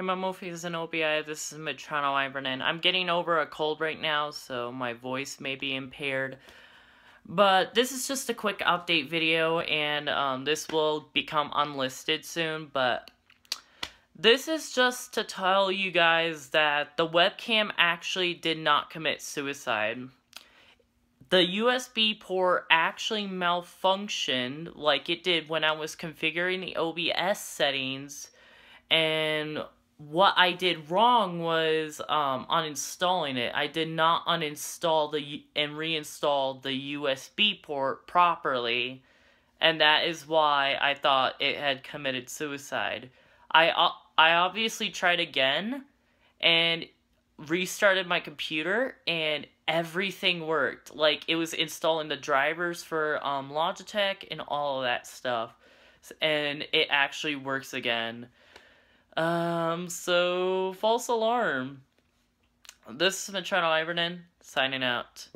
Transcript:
Hey, my Mofies and OBI, this is Metrono Ivernan. I'm getting over a cold right now, so my voice may be impaired. But this is just a quick update video, and um, this will become unlisted soon, but this is just to tell you guys that the webcam actually did not commit suicide. The USB port actually malfunctioned like it did when I was configuring the OBS settings, and what I did wrong was um, uninstalling it. I did not uninstall the and reinstall the USB port properly, and that is why I thought it had committed suicide. I uh, I obviously tried again and restarted my computer and everything worked. Like it was installing the drivers for um, Logitech and all of that stuff, and it actually works again. Um, so, false alarm. This is Metrono Ivernan, signing out.